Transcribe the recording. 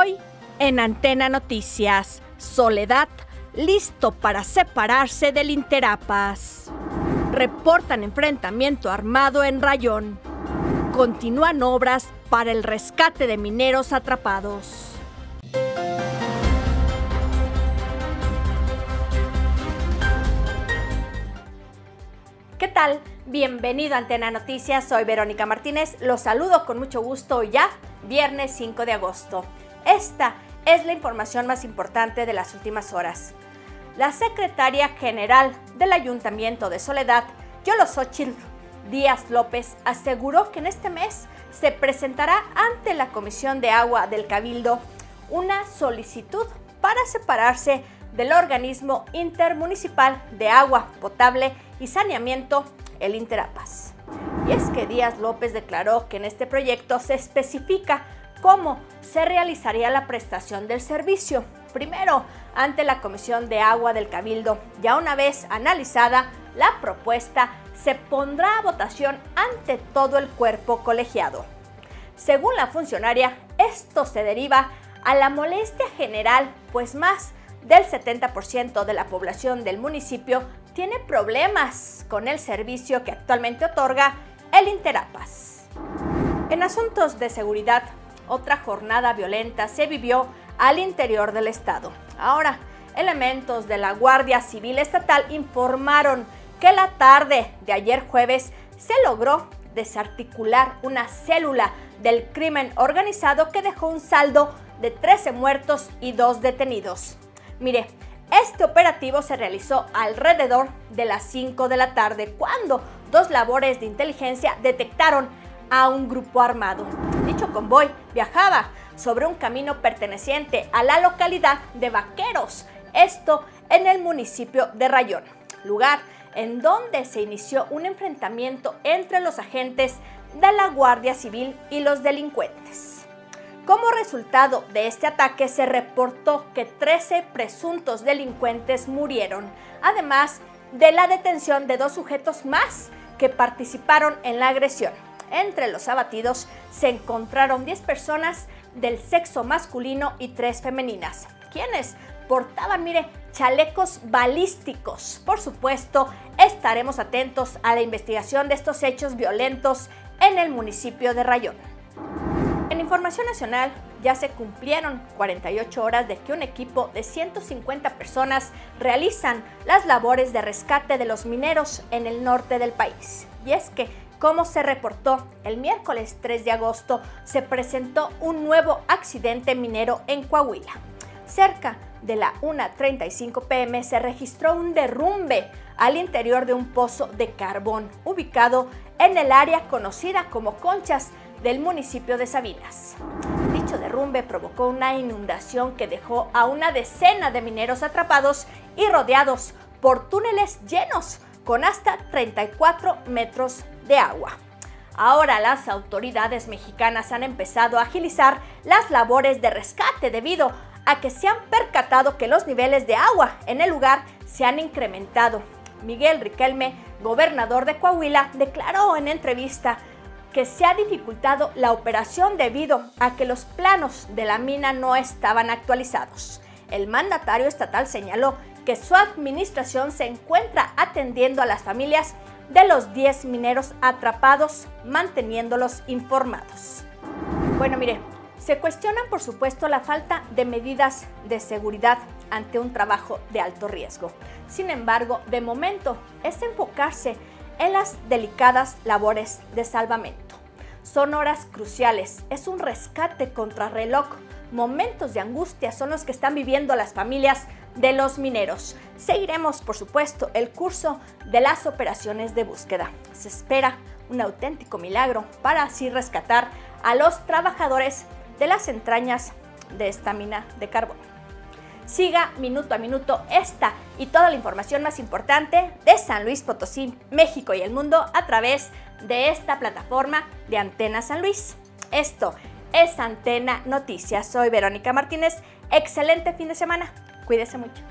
Hoy, en Antena Noticias, Soledad, listo para separarse del Interapas. Reportan enfrentamiento armado en Rayón. Continúan obras para el rescate de mineros atrapados. ¿Qué tal? Bienvenido a Antena Noticias, soy Verónica Martínez, los saludo con mucho gusto ya, viernes 5 de agosto. Esta es la información más importante de las últimas horas. La secretaria general del Ayuntamiento de Soledad, Yolosochil Díaz López, aseguró que en este mes se presentará ante la Comisión de Agua del Cabildo una solicitud para separarse del organismo intermunicipal de agua potable y saneamiento, el Interapas. Y es que Díaz López declaró que en este proyecto se especifica cómo se realizaría la prestación del servicio. Primero, ante la Comisión de Agua del Cabildo, ya una vez analizada la propuesta, se pondrá a votación ante todo el cuerpo colegiado. Según la funcionaria, esto se deriva a la molestia general, pues más del 70% de la población del municipio tiene problemas con el servicio que actualmente otorga el Interapas. En asuntos de seguridad, otra jornada violenta se vivió al interior del estado. Ahora, elementos de la Guardia Civil Estatal informaron que la tarde de ayer jueves se logró desarticular una célula del crimen organizado que dejó un saldo de 13 muertos y 2 detenidos. Mire, este operativo se realizó alrededor de las 5 de la tarde cuando dos labores de inteligencia detectaron a un grupo armado. Dicho convoy viajaba sobre un camino perteneciente a la localidad de Vaqueros, esto en el municipio de Rayón, lugar en donde se inició un enfrentamiento entre los agentes de la Guardia Civil y los delincuentes. Como resultado de este ataque se reportó que 13 presuntos delincuentes murieron, además de la detención de dos sujetos más que participaron en la agresión. Entre los abatidos se encontraron 10 personas del sexo masculino y 3 femeninas, quienes portaban, mire, chalecos balísticos. Por supuesto, estaremos atentos a la investigación de estos hechos violentos en el municipio de Rayón información nacional, ya se cumplieron 48 horas de que un equipo de 150 personas realizan las labores de rescate de los mineros en el norte del país. Y es que, como se reportó, el miércoles 3 de agosto se presentó un nuevo accidente minero en Coahuila. Cerca de la 1.35 pm se registró un derrumbe al interior de un pozo de carbón ubicado en el área conocida como Conchas del municipio de Sabinas. Dicho derrumbe provocó una inundación que dejó a una decena de mineros atrapados y rodeados por túneles llenos con hasta 34 metros agua. Ahora las autoridades mexicanas han empezado a agilizar las labores de rescate debido a que se han percatado que los niveles de agua en el lugar se han incrementado. Miguel Riquelme, gobernador de Coahuila, declaró en entrevista que se ha dificultado la operación debido a que los planos de la mina no estaban actualizados. El mandatario estatal señaló que su administración se encuentra atendiendo a las familias de los 10 mineros atrapados, manteniéndolos informados. Bueno, mire, se cuestiona por supuesto la falta de medidas de seguridad ante un trabajo de alto riesgo. Sin embargo, de momento es enfocarse en las delicadas labores de salvamento. Son horas cruciales, es un rescate contra reloj. Momentos de angustia son los que están viviendo las familias de los mineros. Seguiremos, por supuesto, el curso de las operaciones de búsqueda. Se espera un auténtico milagro para así rescatar a los trabajadores de las entrañas de esta mina de carbón. Siga minuto a minuto esta y toda la información más importante de San Luis Potosí, México y el mundo a través de esta plataforma de Antena San Luis. Esto es Antena Noticias. Soy Verónica Martínez. Excelente fin de semana. Cuídese mucho.